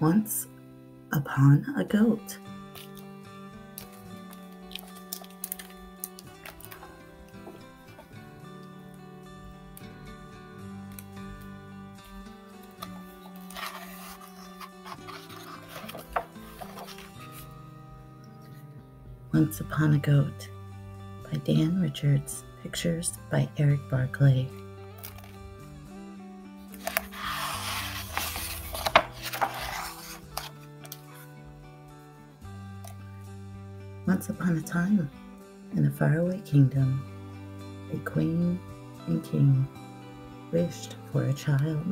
Once upon a goat. Once Upon a Goat by Dan Richards, pictures by Eric Barclay. Once upon a time, in a faraway kingdom, a queen and king wished for a child.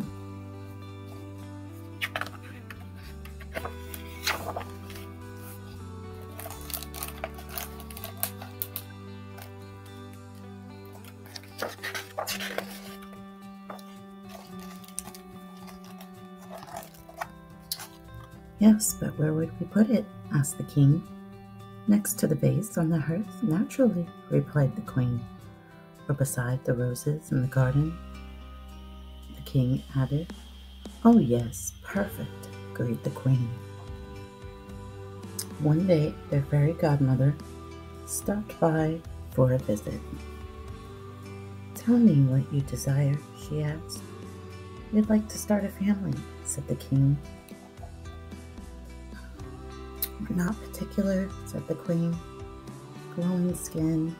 Yes, but where would we put it? asked the king. Next to the vase on the hearth, naturally, replied the queen. Or beside the roses in the garden? The king added. Oh, yes, perfect, agreed the queen. One day, their fairy godmother stopped by for a visit. Tell me what you desire, she asked. We'd like to start a family, said the king not particular, said the queen. Glowing skin,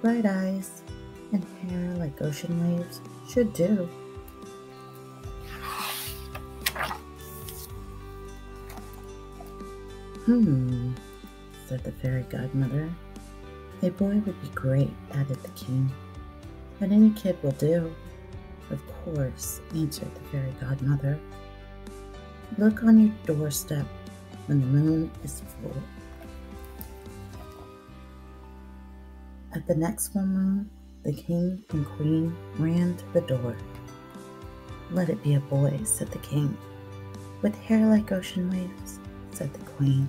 bright eyes, and hair like ocean waves should do. Hmm, said the fairy godmother. A boy would be great, added the king. But any kid will do. Of course, answered the fairy godmother. Look on your doorstep when the moon is full. At the next full moon, the king and queen ran to the door. Let it be a boy, said the king. With hair like ocean waves, said the queen.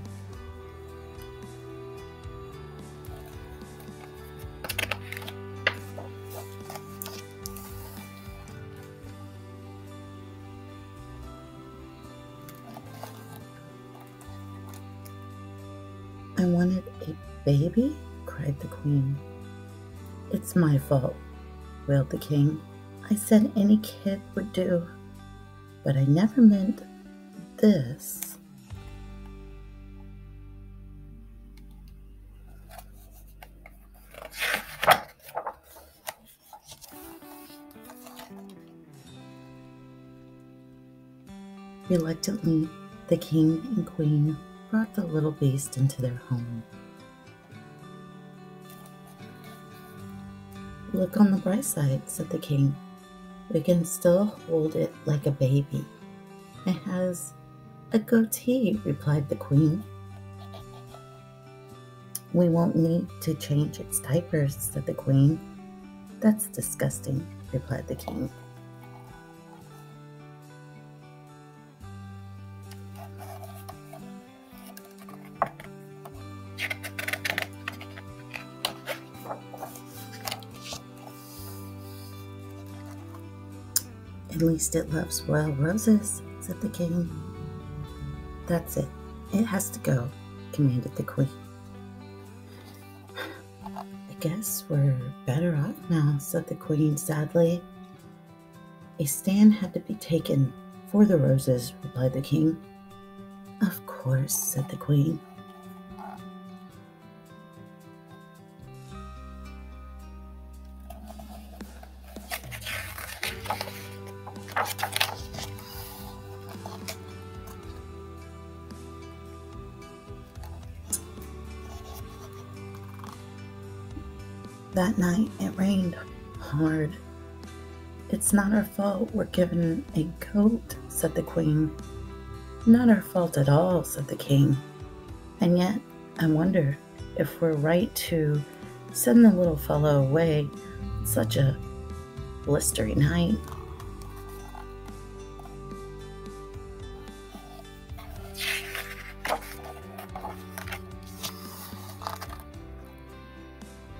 I wanted a baby? cried the queen. It's my fault, wailed the king. I said any kid would do, but I never meant this. Reluctantly, the king and queen brought the little beast into their home. Look on the bright side, said the king. We can still hold it like a baby. It has a goatee, replied the queen. We won't need to change its diapers, said the queen. That's disgusting, replied the king. At least it loves royal roses, said the king. That's it. It has to go, commanded the queen. I guess we're better off now, said the queen sadly. A stand had to be taken for the roses, replied the king. Of course, said the queen. That night it rained hard. It's not our fault we're given a coat, said the queen. Not our fault at all, said the king. And yet, I wonder if we're right to send the little fellow away such a blistering night.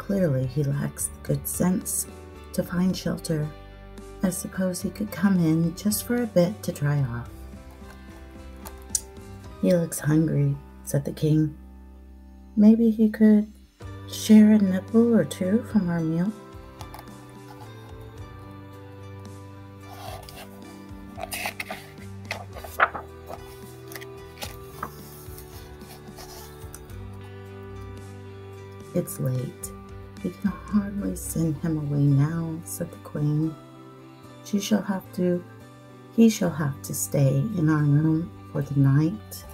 Clearly, he lacks the good sense to find shelter. I suppose he could come in just for a bit to dry off. He looks hungry, said the king. Maybe he could share a nipple or two from our meal. It's late. We can hardly send him away now, said the queen. She shall have to, he shall have to stay in our room for the night.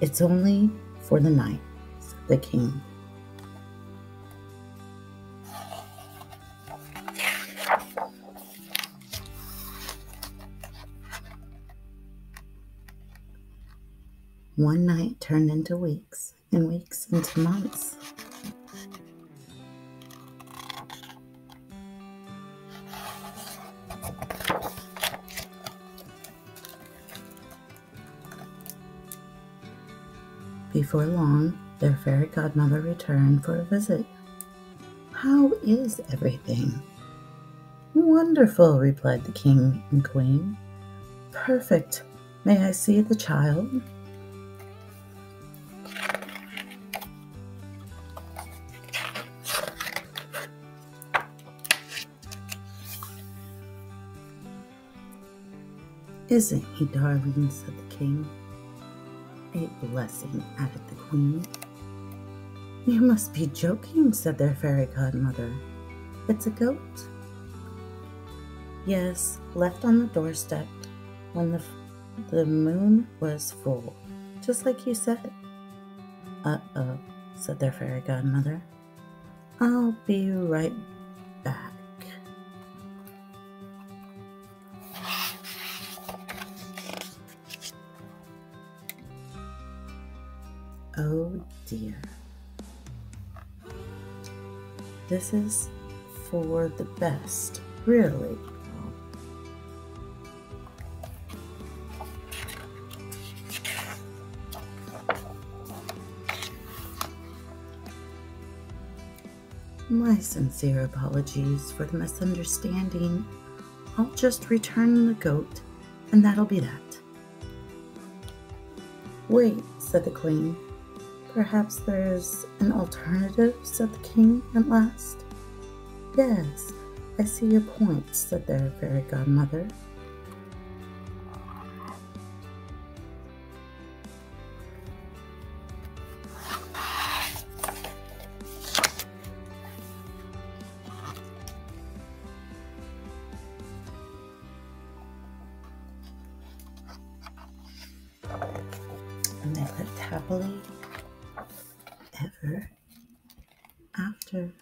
It's only for the night, said the king. One night turned into weeks, and weeks into months. Before long, their fairy godmother returned for a visit. How is everything? Wonderful, replied the king and queen. Perfect. May I see the child? Isn't he darling? said the king. A blessing, added the queen. You must be joking, said their fairy godmother. It's a goat. Yes, left on the doorstep when the, the moon was full, just like you said. Uh oh, said their fairy godmother. I'll be right dear. This is for the best, really. My sincere apologies for the misunderstanding. I'll just return the goat, and that'll be that. Wait, said the queen. Perhaps there's an alternative, said the king at last. Yes, I see your point, said their fairy godmother. And they lived happily after.